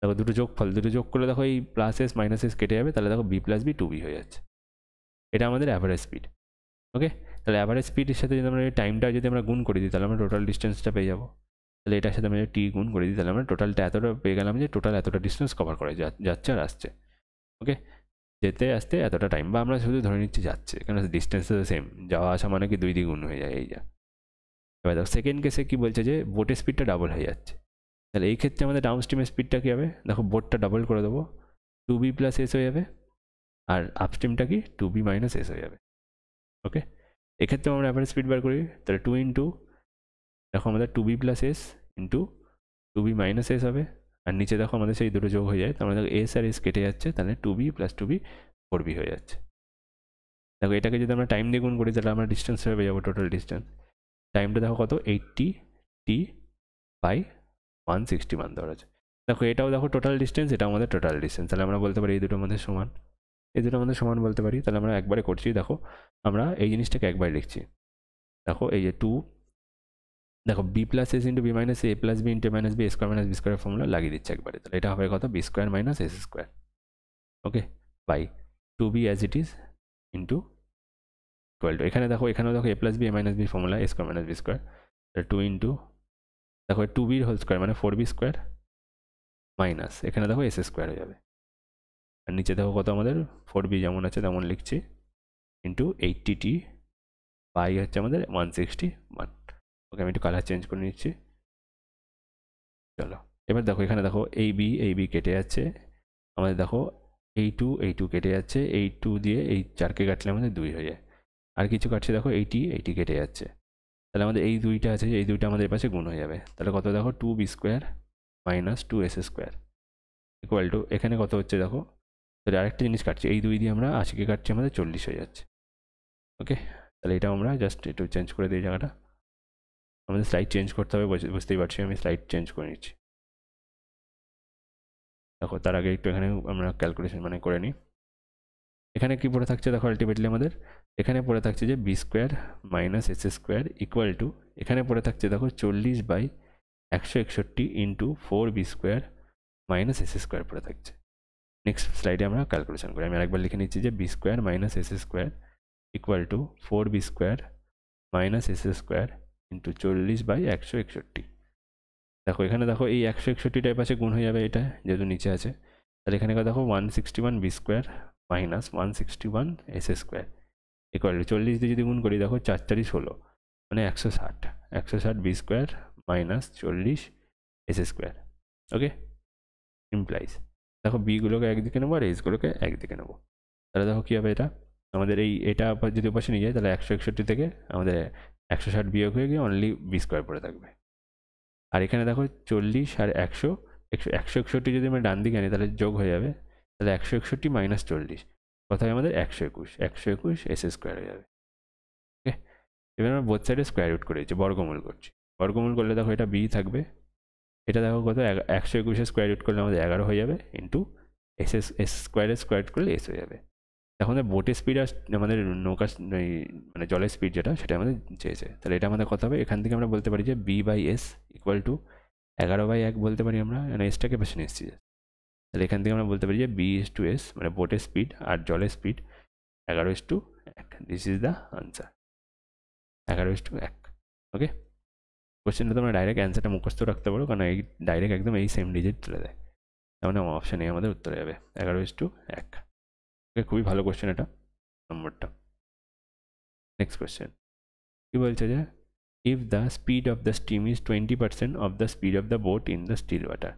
দেখো, দুটো যোগ ফল, দুটো যোগ করলে দেখো এই প্লাস এস মাইনাস এস কেটে যাবে, তাহলে দেখো B plus B two B হয়ে যাচ্ছে। এটা আমাদের অ্যাভারেজ স্পিড ওকে তাহলে অ্যাভারেজ স্পিডের সাথে যদি আমরা টাইমটা যদি আমরা গুণ করে দিই তাহলে আমরা টোটাল ডিস্টেন্সটা পেয়ে যাব। তাহলে এটার সাথে আমি টি গুণ করে দিই, তাহলে আমরা টোটালটা এতটা পেয়ে গেলাম যে টোটাল এতটা ডিস্টেন্স কভার করে যাচ্ছে আর আসছে। ওকে যেতে আসতে এতটা টাইম বা আমরা শুধু ধরে নিচ্ছি যাচ্ছে কেন ডিস্টেন্স তো সেম যাওয়া আসা মানে কি দুই দ্বিগুণ হয়ে যায়, এই যা। এবার দেখো সেকেন্ড কেসে কী বলছে যে বোটের স্পিডটা ডাবল হয়ে যাচ্ছে। তাহলে এই ক্ষেত্রে আমাদের ডাউন স্ট্রিমের স্পিডটা কী হবে? দেখো বোটটা ডাবল করে দেবো টু বি প্লাস এস হয়ে যাবে, আর আপস্ট্রিমটা কি? টু বি মাইনাস এস হয়ে যাবে। ওকে এক্ষেত্রে আমরা অ্যাভারেজ স্পিড বার করি, তাহলে টু ইন্টু দেখো আমাদের two B plus S into two B minus S হবে। আর নিচে দেখো আমাদের সেই দুটো যোগ হয়ে যায়, তার মানে দেখো এস আর এস কেটে যাচ্ছে, তাহলে two B plus two B four B হয়ে যাচ্ছে। দেখো এটাকে যদি আমরা টাইম দিয়ে গুণ করি, তাহলে আমরা ডিস্টেন্স হয়ে যাব টোটাল ডিস্টেন্স টাইমটা দেখো কত? Eighty T by one sixty one ধরা আছে দেখো এটাও দেখো টোটাল ডিস্টেন্স এটা আমাদের টোটাল ডিস্টেন্স তাহলে আমরা বলতে পারি এই দুটোর মধ্যে সমান। এই দুটো আমাদের সমান বলতে পারি। তাহলে আমরা একবারে করছি, দেখো আমরা এই জিনিসটাকে একবার লিখছি। দেখো এই যে টু দেখো B plus S into B minus A plus B into minus B square minus B square formula লাগিয়ে দিচ্ছে একবারে। তাহলে এটা হবে কত? B square minus S square okay by two B as it is into equal to এখানে দেখো, এখানেও দেখো A plus B A minus B formula A square minus B square two into দেখো টু বির হোল স্কোয়ার মানে four B square minus এখানে দেখো S square হয়ে যাবে। আর নিচে দেখো কত আমাদের? ফোর বি যেমন আছে তেমন লিখছি। ইন্টু এইটটি টি বাই হচ্ছে আমাদের ওয়ান সিক্সটি ওয়ান ওকে আমি একটু কালার চেঞ্জ করে নিচ্ছি। চলো, এবার দেখো, এখানে দেখো এই বি এই বি কেটে যাচ্ছে। আমাদের দেখো এই টু এই টু কেটে যাচ্ছে। এই টু দিয়ে এই চারকে কাটলে আমাদের দুই হয়ে যায়। আর কিছু কাটছে দেখো এইটি এইটি কেটে যাচ্ছে। তাহলে আমাদের এই দুইটা আছে, এই দুইটা আমাদের পাশে গুণ হয়ে যাবে। তাহলে কত দেখো two B square minus two S square equal to এখানে কত হচ্ছে দেখো? তাহলে আরেকটা জিনিস কাটছি, এই দুই দিয়ে আমরা আশিকে কাটছি, আমাদের চল্লিশ হয়ে যাচ্ছে। ওকে তাহলে এটা আমরা জাস্ট একটু চেঞ্জ করে দিই জায়গাটা। আমাদের স্লাইড চেঞ্জ করতে হবে বুঝতেই পারছি আমি স্লাইড চেঞ্জ করে নিচ্ছি। দেখো, তার আগে একটু এখানে আমরা ক্যালকুলেশন মানে করে নিই। এখানে কি পড়ে থাকছে দেখো আলটিমেটলি আমাদের? এখানে পড়ে থাকছে যে B square minus S square equal to এখানে পড়ে থাকছে দেখো চল্লিশ বাই একশো একষট্টি into four B square minus S square পড়ে থাকছে। নেক্সট স্লাইডে আমরা ক্যালকুলেশন করি। আমি আরেকবার লিখে নিচ্ছি যে B square minus S square equal to four B square minus S square into চল্লিশ বাই একশো একষট্টি। দেখো, এখানে দেখো এই একশো একষট্টিটার পাশে গুণ হয়ে যাবে এটা যেহেতু নিচে আছে। তাহলে এখানে দেখো one sixty one B square minus one sixty one S square equal to চল্লিশ দিয়ে যদি গুণ করি, দেখো চার চারি ষোলো মানে একশো ষাট। একশো ষাট বি স্কোয়ার মাইনাস চল্লিশ এস স্কোয়ার ওকে ইমপ্লাইজ দেখো বিগুলোকে একদিকে নেব আর এসগুলোকে একদিকে নেব। তাহলে দেখো কী হবে এটা? আমাদের এই, এটা যদি পাশে নিয়ে যায় তাহলে একশো একষট্টি থেকে আমাদের একশো ষাট বিয়োগ হয়ে গিয়ে অনলি বি স্কোয়ার পড়ে থাকবে। আর এখানে দেখো চল্লিশ আর একশো একশো একশো একষট্টি যদি আমরা ডান দিকে আনি, তাহলে যোগ হয়ে যাবে, তাহলে একশো একষট্টি মাইনাস চল্লিশ। কোথায় আমাদের? একশো একুশ। একশো একুশ এস স্কোয়ার হয়ে যাবে। ওকে? এবার আমরা বোথ সাইডে স্কোয়ার রুট করেছি বর্গমূল করছি। বর্গমূল করলে দেখো এটা বি থাকবে। এটা দেখো কত একশো একুশে স্কোয়ার রুট করলে আমাদের এগারো হয়ে যাবে ইন্টু এস এস এস স্কোয়ারে স্কোয়ার রুট করলে এস হয়ে যাবে। এখন বোটের স্পিড আর আমাদের নৌকা মানে জলের স্পিড যেটা সেটা আমাদের চেয়েছে। তাহলে এটা আমাদের কথা হবে। এখান থেকে আমরা বলতে পারি যে B by S equal to এগারো বাই এক বলতে পারি আমরা। মানে এসটাকে পেছনে এসেছি তাহলে এখান থেকে আমরা বলতে পারি যে বি এস টু এস মানে বোটের স্পিড আর জলের স্পিড এগারো এস টু এক। দিস ইজ দ্য আনসার এগারো এস টু এক। ওকে কোশ্চেনটা তোমরা ডাইরেক্ট অ্যান্সারটা মুখস্থ রাখতে পারো, কারণ এই ডাইরেক্ট একদম এই সেম ডিজিট তুলে দেয়। তার মানে অপশান এই আমাদের উত্তরে যাবে। এগারো এস টু এক। খুবই ভালো কোশ্চেন এটা। নম্বরটা। নেক্সট কোশ্চেন কি বলছে যে if the speed of the stream is twenty percent of the speed of the boat in the still water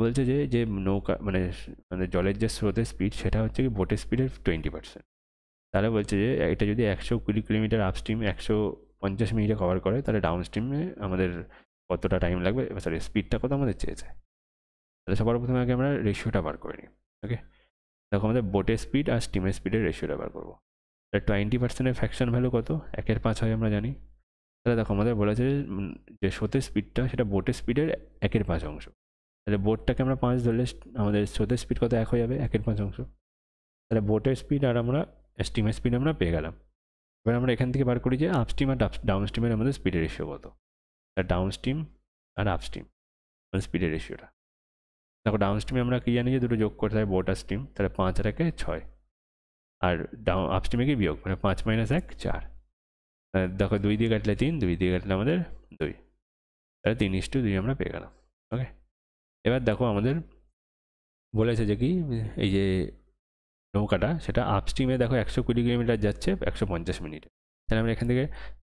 বলছে যে যে নৌকা মানে মানে জলের যে স্রোতের স্পিড সেটা হচ্ছে কি বোটের স্পিডের টোয়েন্টি পার্সেন্ট তাহলে বলছে যে এটা যদি একশো কুড়ি কিলোমিটার আপস্ট্রিম একশো পঞ্চাশ মিনিটে কভার করে তাহলে ডাউন স্ট্রিমে আমাদের কতটা টাইম লাগবে? সরি স্পিডটা কত আমাদের চেয়েছে? তাহলে সবার প্রথমে আগে আমরা রেশিওটা বার করে নিই ওকে দেখো আমাদের বোটের স্পিড আর স্টিমের স্পিডের রেশিওটা বার করব। তাহলে টোয়েন্টি পার্সেন্টের ফ্যাকশন ভ্যালু কত? একের পাঁচ হয় আমরা জানি। তাহলে দেখো আমাদের বলেছে যে স্রোতের স্পিডটা সেটা বোটের স্পিডের একের পাঁচ অংশ। তাহলে বোটটাকে আমরা পাঁচ ধরলে আমাদের স্রোতের স্পিড কত? এক হয়ে যাবে, একের পাঁচ অংশ। তাহলে বোটের স্পিড আর আমরা স্টিমের স্পিড আমরা পেয়ে গেলাম। এবার আমরা এখান থেকে বার করি যে আপস্টিম আর ডাউন স্টিমের আমাদের স্পিডের রেশিও কত? ডাউন স্টিম আর আপস্টিম মানে স্পিডের রেশিওটা দেখো ডাউন স্টিমে আমরা কি জানি যে দুটো যোগ করতে হয় বোট আর স্টিম তাহলে পাঁচ আর একে ছয়। আর ডাউন আপস্টিমে কি বিয়োগ? মানে পাঁচ মাইনাস এক, চার। দেখো, দুই দিয়ে কাটলে তিন, দুই দিয়ে কাটলে আমাদের দুই। তাহলে তিন ইস্টু দুই আমরা পেয়ে গেলাম ওকে এবার দেখো, আমাদের বলেছে যে কি, এই যে নৌকাটা, সেটা আপস্ট্রিমে দেখো, একশো কুড়ি কিলোমিটার যাচ্ছে, একশো পঞ্চাশ মিনিটে। তাহলে আমরা এখান থেকে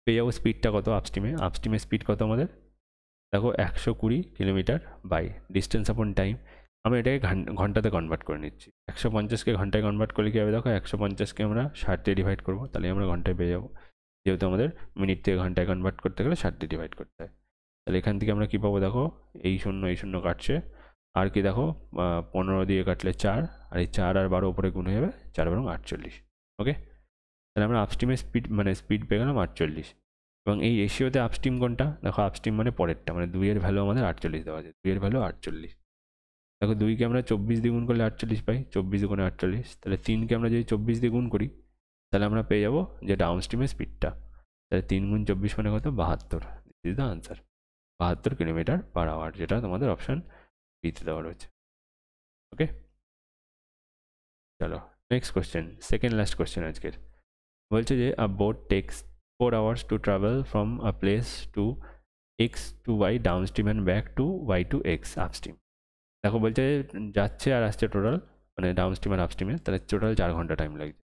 পেয়ে যাব স্পিডটা কত আপস্ট্রিমে আপস্ট্রিমের স্পিড কত আমাদের? দেখো একশো কুড়ি kilometre by distance upon time আমি এটাকে ঘন্টাতে কনভার্ট করে নিচ্ছি। একশো পঞ্চাশকে ঘন্টায় কনভার্ট করলে কী হবে দেখো? একশো পঞ্চাশকে আমরা ষাট দিয়ে ডিভাইড করব, তাহলে আমরা ঘন্টায় পেয়ে যাব। যেহেতু আমাদের মিনিট থেকে ঘন্টায় কনভার্ট করতে গেলে ষাট ডিভাইড করতে হয়। তাহলে এখান থেকে আমরা কী পাবো দেখো? এই শূন্য এই শূন্য কাটছে। আর কি দেখো? পনেরো দিয়ে কাটলে চার, আর এই চার আর বারো উপরে গুণ হয়ে যাবে চার বরং আটচল্লিশ। ওকে তাহলে আমরা আপস্টিমের স্পিড মানে স্পিড পেয়ে গেলাম আটচল্লিশ। এবং এই রেশিওতে আপস্টিম কোনটা? দেখো আপস্টিম মানে পরেরটা মানে দুইয়ের ভ্যালু আমাদের আটচল্লিশ দেওয়া আছে। দুইয়ের ভ্যালু আটচল্লিশ। দেখো দুইকে আমরা চব্বিশ দিয়ে গুণ করলে আটচল্লিশ পাই, চব্বিশ গুণে আটচল্লিশ। তাহলে তিনকে আমরা যদি চব্বিশ দিয়ে গুণ করি, তাহলে আমরা পেয়ে যাব যে ডাউন স্ট্রিমের স্পিডটা তাহলে তিন গুণ চব্বিশ মানে কত? বাহাত্তর। দিস ইজ দ্য আনসার বাহাত্তর কিলোমিটার পার আওয়ার যেটা তোমাদের অপশান বিতে দেওয়া রয়েছে। ওকে চলো next question second last question আজকের। বলছে যে a boat takes four hours to travel from a place to X to Y downstream and back to Y to X upstream দেখো, বলছে যাচ্ছে আর আসছে টোটাল মানে ডাউন স্ট্রিম আর আপস্ট্রিমে তাহলে টোটাল চার ঘণ্টা টাইম লাগছে।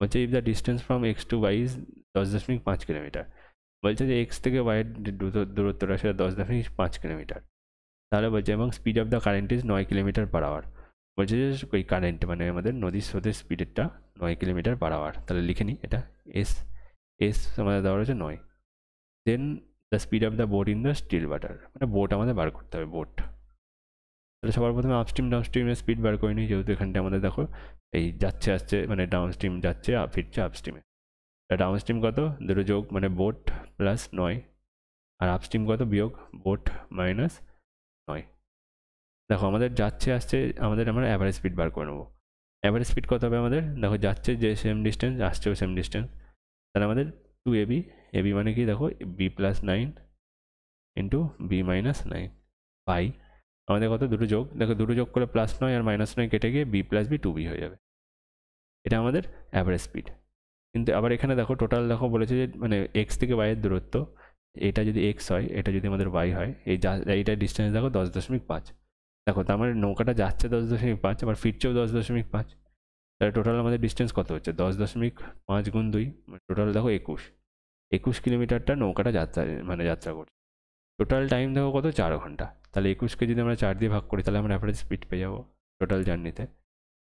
বলছে if the distance from X to Y is দশ দশমিক পাঁচ কিলোমিটার। বলছে যে এক্স থেকে ওয়াইয়ের দূরত্বটা সেটা দশ দশমিক পাঁচ কিলোমিটার। তাহলে বলছে, এবং speed of the current is নয় কিলোমিটার পার আওয়ার বলছে যে ওই কারেন্ট মানে আমাদের নদীর স্রোতের স্পিডেরটা নয় কিলোমিটার পার আওয়ার তাহলে লিখে নিই এটা এস এস আমাদের দেওয়া রয়েছে নয়। Then the speed of the boat in the still water মানে বোট আমাদের বার করতে হবে বোট তাহলে সবার প্রথমে আপস্ট্রিম ডাউনস্ট্রিমের স্পিড বার করে নিই, যেহেতু এখানটা আমাদের দেখো, এই যাচ্ছে, আসছে মানে ডাউনস্ট্রিম যাচ্ছে ফিরছে আপস্ট্রিমে ডাউনস্ট্রিম কত? দুটো যোগ মানে বোট প্লাস নয়। আর আপস্ট্রিম কত? বিয়োগ বোট মাইনাস নয়। দেখো, আমাদের যাচ্ছে, আসছে, আমাদের আমরা অ্যাভারেজ স্পিড বার করে নেব। অ্যাভারেজ স্পিড কত হবে আমাদের? দেখো, যাচ্ছে যে সেম ডিস্টেন্স আসছেও সেম ডিস্টেন্স তাহলে আমাদের টু এবি এবি মানে কি? দেখো B plus nine into B minus nine by আমাদের কত? দুটো যোগ। দেখো, দুটো যোগ করে প্লাস নয় আর মাইনাস নয় কেটে গিয়ে B plus B two B হয়ে যাবে। এটা আমাদের অ্যাভারেজ স্পিড কিন্তু আবার এখানে দেখো টোটাল দেখো বলেছে যে মানে এক্স থেকে ওয়াইয়ের দূরত্ব। এটা যদি এক্স হয়, এটা যদি আমাদের ওয়াই হয়, এই যা, এইটার ডিস্টেন্স দেখো দশ দশমিক পাঁচ। দেখো, তার মানে নৌকাটা যাচ্ছে দশ দশমিক পাঁচ, আবার ফিরছেও দশ দশমিক পাঁচ। তাহলে টোটাল আমাদের ডিস্টেন্স কত হচ্ছে? দশ দশমিক পাঁচ গুণ দুই টোটাল দেখো একুশ। একুশ কিলোমিটারটা নৌকাটা যাত্রা মানে যাত্রা করছে। টোটাল টাইম দেখো কত? চার ঘণ্টা। তাহলে একুশকে যদি আমরা চার দিয়ে ভাগ করি, তাহলে আমরা অ্যাভারেজ স্পিড পেয়ে যাব টোটাল জার্নিতে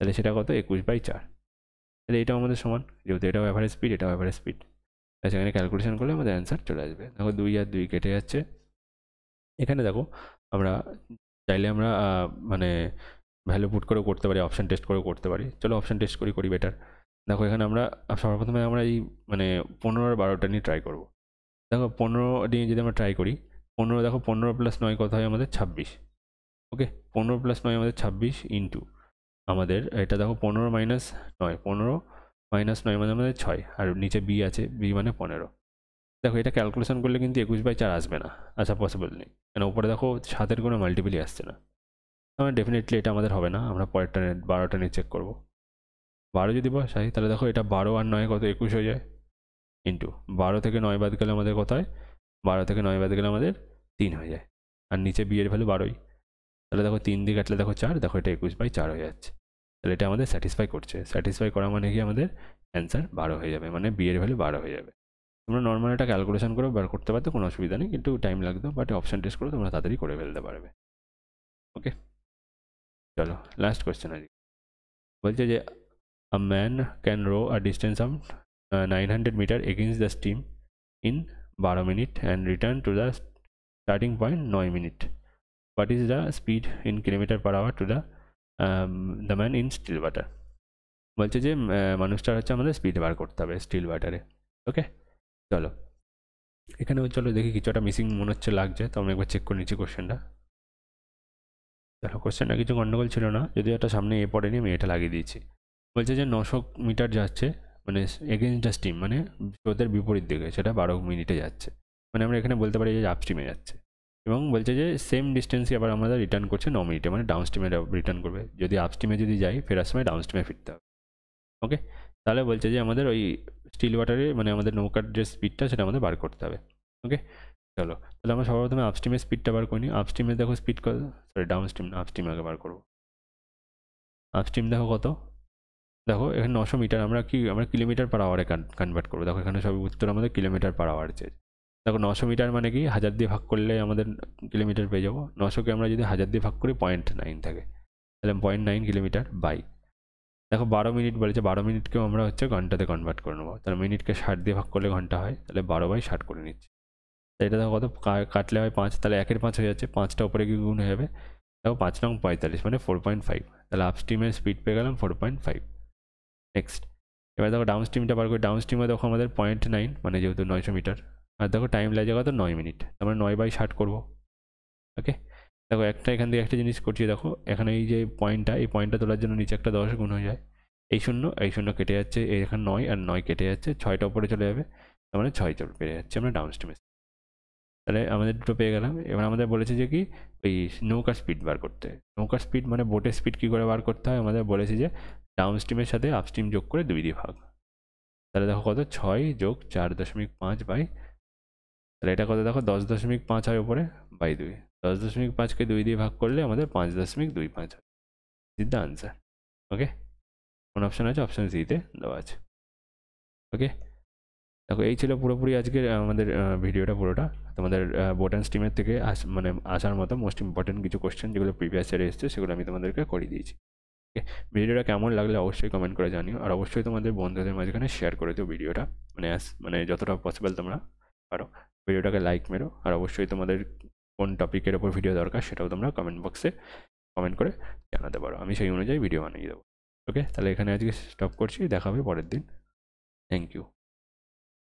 তাহলে সেটা কত? একুশ বাই চার। তাহলে এটাও আমাদের সমান। যেহেতু এটাও অ্যাভারেজ স্পিড এটাও অ্যাভারেজ স্পিড তাহলে সেখানে ক্যালকুলেশন করলে আমাদের অ্যান্সার চলে আসবে। দেখো দুই আর দুই কেটে যাচ্ছে। এখানে দেখো, আমরা চাইলে আমরা মানে ভ্যালু পুট করেও করতে পারি অপশান টেস্ট করেও করতে পারি। চলো অপশান টেস্ট করি করি বেটার দেখো এখানে আমরা, সর্বপ্রথমে আমরা এই মানে পনেরো আর বারোটা নিয়ে ট্রাই করব। দেখো পনেরো নিয়ে যদি আমরা ট্রাই করি, পনেরো দেখো পনেরো প্লাস নয় কত হয় আমাদের ছাব্বিশ। ওকে পনেরো প্লাস নয় আমাদের ছাব্বিশ ইন্টু আমাদের এটা দেখো পনেরো মাইনাস নয়, পনেরো মাইনাস নয় মানে আমাদের ছয়। আর নিচে বি আছে বি মানে পনেরো। দেখো এটা ক্যালকুলেশন করলে কিন্তু একুশ বাই চার আসবে না আচ্ছা পসিবল নেই। কেন? উপরে দেখো সাতের কোনো মাল্টিপিলই আসছে না। আমার ডেফিনেটলি এটা আমাদের হবে না। আমরা পরেরটা বারোটা নিয়ে চেক করব। বারো যদি বসাই তাহলে দেখো এটা বারো আর নয় কত? একুশ হয়ে যায়। ইন্টু বারো থেকে নয় বাদ গেলে আমাদের কত হয়? বারো থেকে নয় বাদ গেলে আমাদের তিন হয়ে যায়। আর নিচে বিয়ের ভ্যালু বারোই। তাহলে দেখো তিন দিয়ে কাটলে দেখো চার, দেখো এটা একুশ বাই চার হয়ে যাচ্ছে। তাহলে এটা আমাদের স্যাটিসফাই করছে। স্যাটিসফাই করা মানে কি? আমাদের অ্যান্সার বারো হয়ে যাবে মানে বিয়ের ভ্যালু বারো হয়ে যাবে। তোমরা নর্মাল এটা ক্যালকুলেশন করে বার করতে পারতে, কোনো অসুবিধা নেই, কিন্তু টাইম লাগতো বাট অপশান টেস্ট করে তোমরা তাড়াতাড়ি করে ফেলতে পারবে। ওকে চলো লাস্ট কোয়েশ্চেন আজকে বলছে যে a man can row a distance of nine hundred metre against the stream in বারো minute and return to the starting point নয় minute what is the speed in kilometre per hour to the the man in still water বলছে যে মানুষটার হচ্ছে আমাদের speed বার করতে হবে still ওয়াটারে ওকে চলো এখানেও চলো, দেখি কিছুটা মিসিং মনে হচ্ছে, লাগছে। তো আমি একবার চেক করে নিচ্ছি কোশ্চেনটা দেখো কোশ্চেনটা কিছু গন্ডগোল ছিল না, যদিও এটা সামনে এ পড়েনি, আমি এটা লাগিয়ে দিয়েছি। বলছে যে নশো মিটার যাচ্ছে মানে এগেনস্ট দ্য স্টিম মানে স্রোতের বিপরীত দিকে, সেটা বারো মিনিটে যাচ্ছে। মানে আমরা এখানে বলতে পারি যে আপস্ট্রিমে যাচ্ছে। এবং বলছে যে সেম ডিস্টেন্সই আবার আমাদের রিটার্ন করছে ন মিনিটে মানে ডাউন স্ট্রিমে রিটার্ন করবে। যদি আপস্ট্রিমে যদি যাই, ফেরার সময় ডাউন স্ট্রিমে ফিরতে হবে। ওকে তাহলে বলছে যে আমাদের ওই স্টিল ওয়াটারে মানে আমাদের নৌকার যে স্পিডটা সেটা আমাদের বার করতে হবে। ওকে চলো, তাহলে আমরা সর্বপ্রথমে আপস্ট্রিমের স্পিডটা বার করি। আপস্ট্রিমে দেখো স্পিড কত সরি ডাউন স্ট্রিম না আপস্ট্রিম আগে বার করব আপস্ট্রিম দেখো কত, দেখো এখানে নশো মিটার আমরা কি, আমরা কিলোমিটার পার আওয়ারে কনভার্ট করব। দেখো এখানে সব উত্তর আমাদের কিলোমিটার পার আওয়ার চেয়ে দেখো নশো মিটার মানে কি, হাজার দিয়ে ভাগ করলে আমাদের কিলোমিটার পেয়ে যাব। নশোকে আমরা যদি হাজার দিয়ে ভাগ করি পয়েন্ট নাইন থাকে। তাহলে পয়েন্ট নাইন কিলোমিটার বাই দেখো বারো মিনিট বলেছে, বারো মিনিটকেও আমরা হচ্ছে ঘন্টাতে কনভার্ট করে নেব। তাহলে মিনিটকে ষাট দিয়ে ভাগ করলে ঘণ্টা হয়, তাহলে বারো বাই ষাট করে নিচ্ছি। এটা দেখো কত? কাটলে হয় পাঁচ, তাহলে একের পাঁচ হয়ে যাচ্ছে, পাঁচটা উপরে কি গুণ যাবে দেখো পাঁচ নং পঁয়তাল্লিশ মানে ফোর পয়েন্ট ফাইভ তাহলে আপস্ট্রিমের স্পিড পেয়ে গেলাম ফোর পয়েন্ট ফাইভ নেক্সট এবার দেখো ডাউন স্ট্রিমটা বার করি। ডাউন স্ট্রিমে দেখো আমাদের পয়েন্ট নাইন মানে যেহেতু নয়শো মিটার। আর দেখো টাইম লাগে কত? নয় মিনিট আমরা নয় বাই ষাট করব। ওকে দেখো একটা এখান থেকে একটা জিনিস করছি, দেখো। এখানে এই যে পয়েন্টটা এই পয়েন্টটা তোলার জন্য নিচে একটা দশ গুণ হয়ে যায়। এই শূন্য এই শূন্য কেটে যাচ্ছে, এখানে নয় আর নয় কেটে যাচ্ছে, ছয়টা উপরে চলে যাবে। তার মানে ছয় চল পেয়ে যাচ্ছে আমরা ডাউন স্ট্রিমে তাহলে আমাদের দুটো পেয়ে গেলাম। এবার আমাদের বলেছে যে কি, ওই নৌকার স্পিড বার করতে। নৌকার স্পিড মানে বোটের স্পিড কী করে বার করতে হয়? আমাদের বলেছে যে ডাউন স্ট্রিমের সাথে আপস্ট্রিম যোগ করে দুই দিয়ে ভাগ তাহলে দেখো কত? ছয় যোগ চার দশমিক পাঁচ বাই, তাহলে এটা কত? দেখো দশ দশমিক পাঁচ হয় ওপরে বাই দুই। দশ দশমিক পাঁচকে দুই দিয়ে ভাগ করলে আমাদের পাঁচ দশমিক দুই পাঁচ হয়। ইজ দ্য আনসার ওকে কোন অপশান আছে? অপশান সিতে দেওয়া আছে। ওকে দেখো, এই ছিল পুরোপুরি আজকের আমাদের ভিডিওটা পুরোটা। তোমাদের বোটান স্টিমের থেকে আস মানে আসার মতো মোস্ট ইম্পর্টেন্ট কিছু কোশ্চেন যেগুলো প্রিভিয়াস ইয়ারে এসছে, সেগুলো আমি তোমাদেরকে করিয়ে দিয়েছি। ওকে ভিডিওটা কেমন লাগলে অবশ্যই কমেন্ট করে জানিও। আর অবশ্যই তোমাদের বন্ধুদের মাঝখানে শেয়ার করে দিও ভিডিওটা। মানে মানে যতটা পসিবল তোমরা পারো। ভিডিওটাকে লাইক মেরো। আর অবশ্যই তোমাদের কোন টপিকের ওপর ভিডিও দরকার, সেটাও তোমরা কমেন্ট বক্সে কমেন্ট করে জানাতে পারো। আমি সেই অনুযায়ী ভিডিও বানিয়ে দেবো। ওকে তাহলে এখানে আজকে স্টপ করছি। দেখা হবে পরের দিন। Thank you